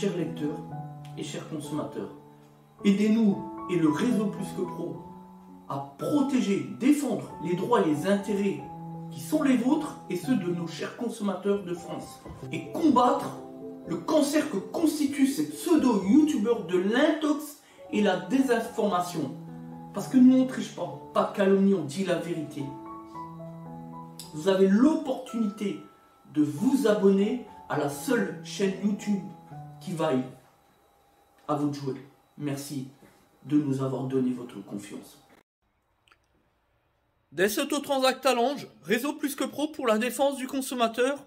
chers lecteurs et chers consommateurs. Aidez-nous et le réseau Plus que Pro à protéger, défendre les droits et les intérêts qui sont les vôtres et ceux de nos chers consommateurs de France. Et combattre le cancer que constituent ces pseudo-youtubeurs de l'intox et la désinformation. Parce que nous, on ne triche pas, pas calomnie, on dit la vérité. Vous avez l'opportunité de vous abonner à la seule chaîne YouTube qui vaille à vous de jouer. Merci de nous avoir donné votre confiance. Desoto Transact Talange, réseau plus que pro pour la défense du consommateur.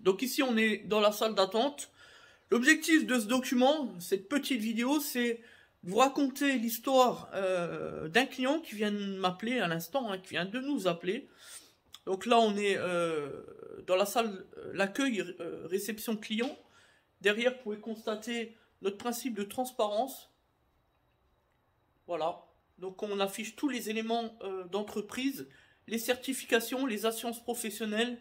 Donc ici on est dans la salle d'attente. L'objectif de ce document, cette petite vidéo, c'est de vous raconter l'histoire euh, d'un client qui vient de m'appeler à l'instant, hein, qui vient de nous appeler. Donc là on est euh, dans la salle, euh, l'accueil réception client. Derrière, vous pouvez constater notre principe de transparence. Voilà. Donc on affiche tous les éléments euh, d'entreprise, les certifications, les assurances professionnelles,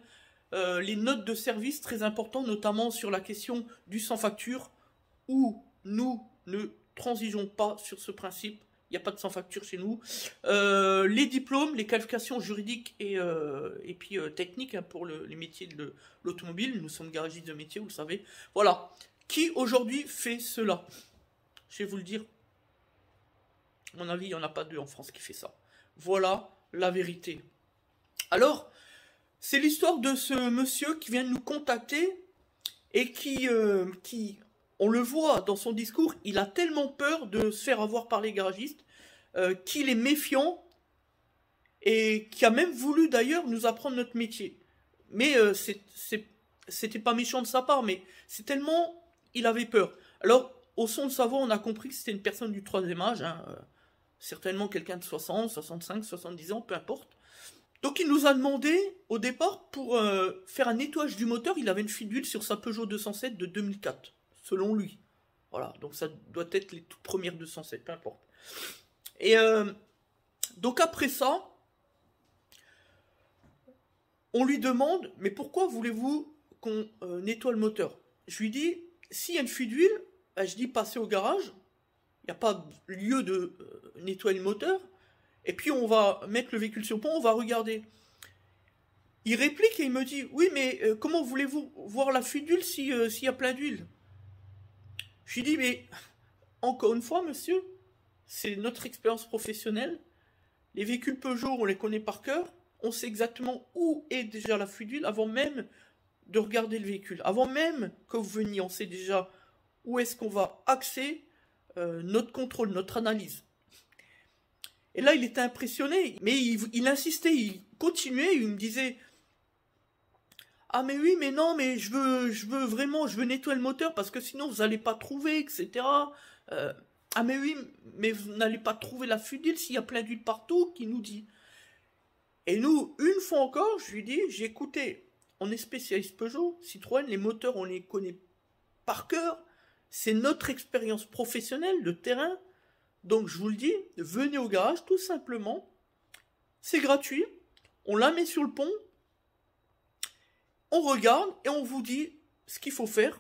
euh, les notes de service très important, notamment sur la question du sans facture, où nous ne transigeons pas sur ce principe. Il n'y a pas de sans facture chez nous. Euh, les diplômes, les qualifications juridiques et, et puis techniques hein, pour les métiers de l'automobile. Nous sommes garagistes de métier, vous le savez. Voilà. Qui aujourd'hui fait cela? Je vais vous le dire à mon avis, il n'y en a pas deux en France qui fait ça. Voilà la vérité. Alors, c'est l'histoire de ce monsieur qui vient de nous contacter et qui, euh, qui, on le voit dans son discours, il a tellement peur de se faire avoir par les garagistes euh, qu'il est méfiant et qui a même voulu d'ailleurs nous apprendre notre métier. Mais euh, c'était pas méchant de sa part, mais c'est tellement il avait peur. Alors, au son de sa voix, on a compris que c'était une personne du troisième âge. Hein, certainement quelqu'un de 60, 65, 70 ans, peu importe. Donc il nous a demandé au départ pour euh, faire un nettoyage du moteur, il avait une fuite d'huile sur sa Peugeot 207 de 2004, selon lui. Voilà, donc ça doit être les toutes premières 207, peu importe. Et euh, donc après ça, on lui demande, mais pourquoi voulez-vous qu'on euh, nettoie le moteur? Je lui dis, s'il y a une fuite d'huile, bah, je dis passez au garage, il n'y a pas lieu de euh, nettoyer le moteur, et puis on va mettre le véhicule sur pont, on va regarder. Il réplique et il me dit Oui, mais comment voulez-vous voir la fuite d'huile s'il y a plein d'huile? Je lui dis Mais encore une fois, monsieur, c'est notre expérience professionnelle. Les véhicules Peugeot, on les connaît par cœur. On sait exactement où est déjà la fuite d'huile avant même de regarder le véhicule. Avant même que vous veniez, on sait déjà où est-ce qu'on va axer euh, notre contrôle, notre analyse. Et là, il était impressionné, mais il, insistait, il continuait, il me disait Ah, mais oui, mais non, mais je veux, je veux vraiment, je veux nettoyer le moteur parce que sinon vous n'allez pas trouver, etc. Euh, ah, mais oui, mais vous n'allez pas trouver la fuite s'il y a plein d'huile partout, qui nous dit. Et nous, une fois encore, je lui dis J'ai écouté, on est spécialiste Peugeot, Citroën, les moteurs, on les connaît par cœur. C'est notre expérience professionnelle de terrain. Donc je vous le dis, venez au garage tout simplement. C'est gratuit. On la met sur le pont. On regarde et on vous dit ce qu'il faut faire.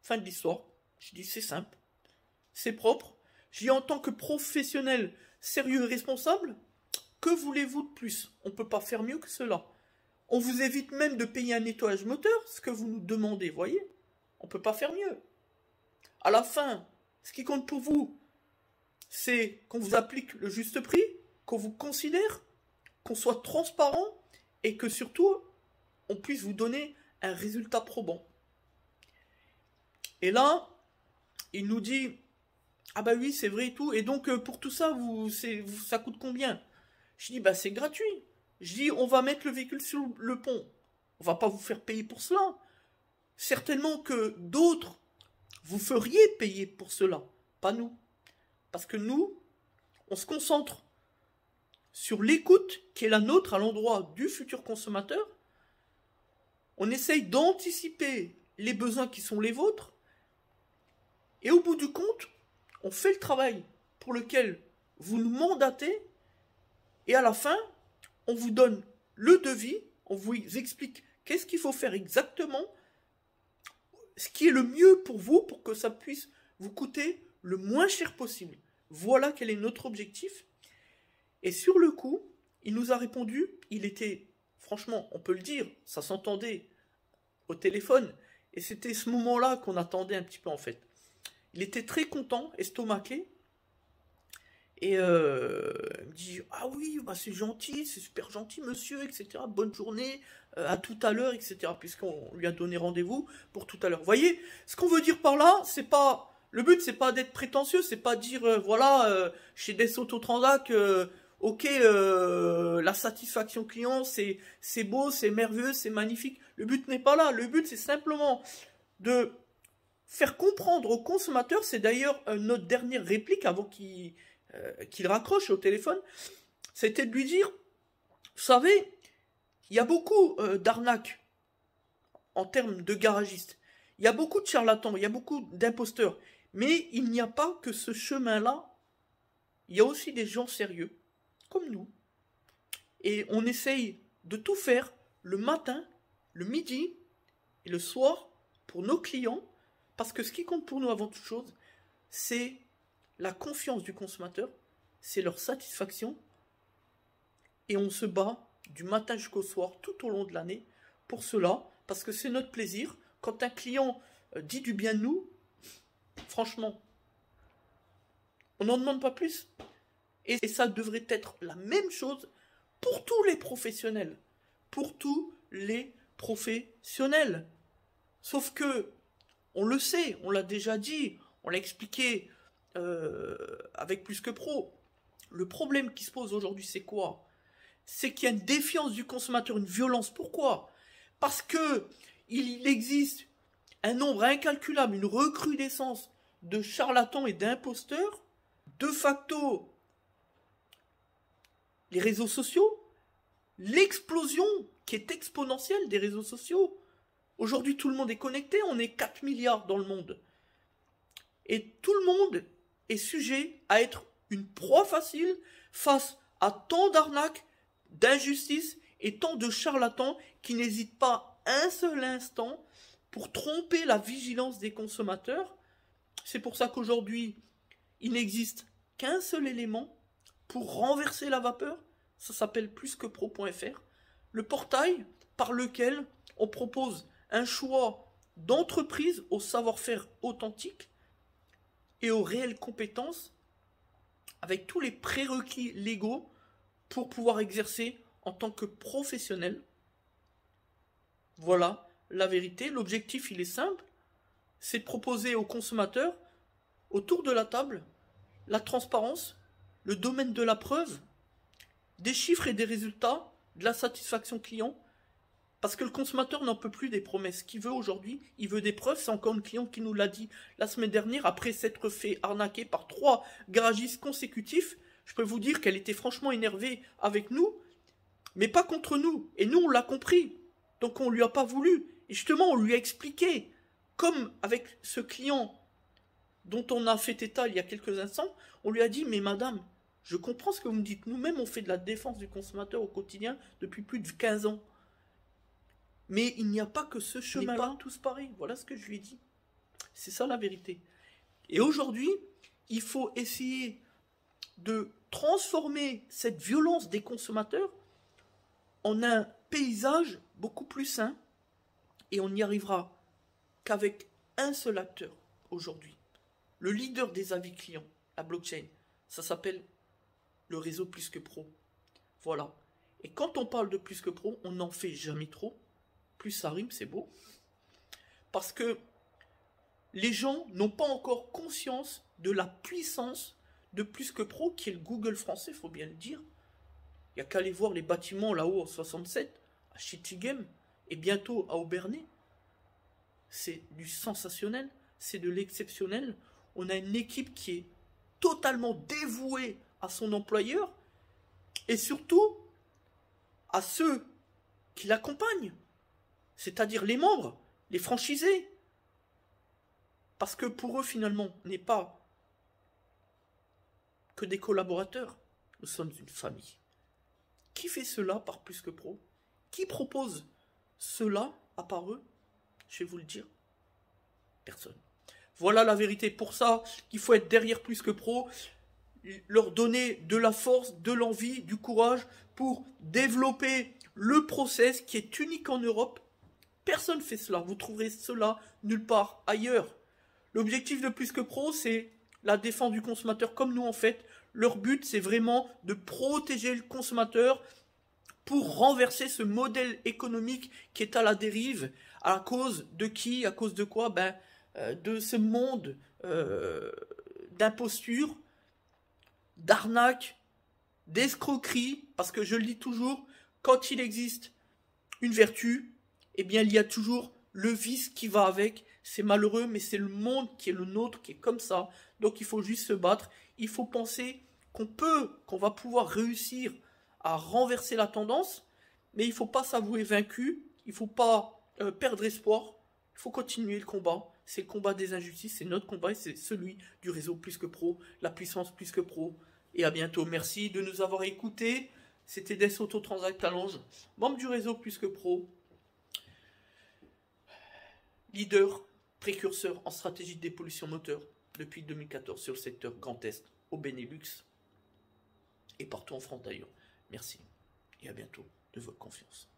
Fin de l'histoire. Je dis c'est simple. C'est propre. Je dis en tant que professionnel sérieux et responsable, que voulez-vous de plus? On ne peut pas faire mieux que cela. On vous évite même de payer un nettoyage moteur, ce que vous nous demandez, voyez? On ne peut pas faire mieux. À la fin, ce qui compte pour vous, c'est qu'on vous applique le juste prix, qu'on vous considère, qu'on soit transparent et que surtout, vous donner un résultat probant. Et là, il nous dit Ah bah oui, c'est vrai et tout. Et donc, euh, pour tout ça, vous, ça coûte combien? Je dis Bah c'est gratuit. Je dis On va mettre le véhicule sur le pont. On va pas vous faire payer pour cela. Certainement que d'autres vous feriez payer pour cela, pas nous. Parce que nous, on se concentre sur l'écoute qui est la nôtre à l'endroit du futur consommateur. On essaye d'anticiper les besoins qui sont les vôtres. Et au bout du compte, on fait le travail pour lequel vous nous mandatez. Et à la fin, on vous donne le devis, on vous explique qu'est-ce qu'il faut faire exactement ce qui est le mieux pour vous pour que ça puisse vous coûter le moins cher possible. Voilà quel est notre objectif. Et sur le coup, il nous a répondu, il était, franchement, on peut le dire, ça s'entendait au téléphone, et c'était ce moment-là qu'on attendait un petit peu en fait. Il était très content, estomaqué, et euh, il me dit Ah oui, bah c'est gentil, c'est super gentil, monsieur, etc. Bonne journée, euh, à tout à l'heure, etc. Puisqu'on lui a donné rendez-vous pour tout à l'heure. Vous voyez, ce qu'on veut dire par là, c'est pas. Le but, c'est pas d'être prétentieux, c'est pas dire euh, voilà, chez des autotransac, ok, la satisfaction client, c'est beau, c'est merveilleux, c'est magnifique. Le but n'est pas là. Le but, c'est simplement de faire comprendre aux consommateurs. C'est d'ailleurs notre dernière réplique avant qu'il euh, qu'il raccroche au téléphone, c'était de lui dire, vous savez, il y a beaucoup euh, d'arnaques en termes de garagistes. Il y a beaucoup de charlatans, il y a beaucoup d'imposteurs. Mais il n'y a pas que ce chemin-là. Il y a aussi des gens sérieux, comme nous. Et on essaye de tout faire le matin, le midi et le soir pour nos clients. Parce que ce qui compte pour nous avant toute chose, c'est la confiance du consommateur, c'est leur satisfaction. Et on se bat du matin jusqu'au soir, tout au long de l'année, pour cela, parce que c'est notre plaisir. Quand un client euh, dit du bien de nous, franchement, on n'en demande pas plus. Et ça devrait être la même chose pour tous les professionnels. Pour tous les professionnels. Sauf que, on le sait, on l'a déjà dit, on l'a expliqué euh, avec plus que pro. Le problème qui se pose aujourd'hui, c'est quoi? C'est qu'il y a une défiance du consommateur, une violence. Pourquoi? Parce que il existe un nombre incalculable, une recrudescence de charlatans et d'imposteurs. De facto, les réseaux sociaux, l'explosion qui est exponentielle des réseaux sociaux. Aujourd'hui, tout le monde est connecté, on est 4 milliards dans le monde. Et tout le monde est sujet à être une proie facile face à tant d'arnaques, d'injustices et tant de charlatans qui n'hésitent pas un seul instant pour tromper la vigilance des consommateurs. C'est pour ça qu'aujourd'hui, il n'existe qu'un seul élément pour renverser la vapeur. Ça s'appelle plusquepro.fr, le portail par lequel on propose un choix d'entreprise au savoir-faire authentique et aux réelles compétences avec tous les prérequis légaux pour pouvoir exercer en tant que professionnel. Voilà la vérité. L'objectif, il est simple. C'est de proposer aux consommateurs, autour de la table, la transparence, le domaine de la preuve, des chiffres et des résultats, de la satisfaction client, parce que le consommateur n'en peut plus des promesses. Qu'il veut aujourd'hui, il veut des preuves. C'est encore une cliente qui nous l'a dit la semaine dernière, après s'être fait arnaquer par trois garagistes consécutifs. Je peux vous dire qu'elle était franchement énervée avec nous, mais pas contre nous. Et nous, on l'a compris. Donc on lui a pas voulu. Et justement, on lui a expliqué, comme avec ce client dont on a fait état il y a quelques instants, on lui a dit, mais madame, je comprends ce que vous me dites. Nous-mêmes, on fait de la défense du consommateur au quotidien depuis plus de 15 ans. Mais il n'y a pas que ce chemin-là. tous pareils. Voilà ce que je lui ai dit. C'est ça la vérité. Et aujourd'hui, il faut essayer de transformer cette violence des consommateurs en un paysage beaucoup plus sain. Et on n'y arrivera qu'avec un seul acteur aujourd'hui. Le leader des avis clients, la blockchain. Ça s'appelle le réseau plus que pro. Voilà. Et quand on parle de plus que pro, on n'en fait jamais trop plus ça rime, c'est beau. Parce que les gens n'ont pas encore conscience de la puissance de plus que pro qui est le Google français, faut bien le dire. Il n'y a qu'à aller voir les bâtiments là-haut en 67, à Chittigem et bientôt à Aubernay. C'est du sensationnel, c'est de l'exceptionnel. On a une équipe qui est totalement dévouée à son employeur et surtout à ceux qui l'accompagnent c'est-à-dire les membres, les franchisés. Parce que pour eux, finalement, n'est pas que des collaborateurs, nous sommes une famille. Qui fait cela par plus que pro? Qui propose cela à part eux? Je vais vous le dire. Personne. Voilà la vérité. Pour ça qu'il faut être derrière plus que pro, leur donner de la force, de l'envie, du courage pour développer le process qui est unique en Europe. Personne ne fait cela. Vous trouverez cela nulle part ailleurs. L'objectif de plus que pro, c'est la défense du consommateur comme nous en fait. Leur but, c'est vraiment de protéger le consommateur pour renverser ce modèle économique qui est à la dérive. À cause de qui? À cause de quoi? Ben, euh, de ce monde euh, d'imposture, d'arnaque, d'escroquerie, parce que je le dis toujours, quand il existe une vertu, eh bien il y a toujours le vice qui va avec. C'est malheureux, mais c'est le monde qui est le nôtre, qui est comme ça. Donc il faut juste se battre. Il faut penser qu'on peut, qu'on va pouvoir réussir à renverser la tendance, mais il ne faut pas s'avouer vaincu. Il ne faut pas euh, perdre espoir. Il faut continuer le combat. C'est le combat des injustices, c'est notre combat et c'est celui du réseau plus que pro, la puissance plus que pro. Et à bientôt. Merci de nous avoir écoutés. C'était Des Autotransact Talange, membre du réseau plus que pro, leader, précurseur en stratégie de dépollution moteur depuis 2014 sur le secteur Grand Est, au Benelux et partout en France d'ailleurs. Merci et à bientôt de votre confiance.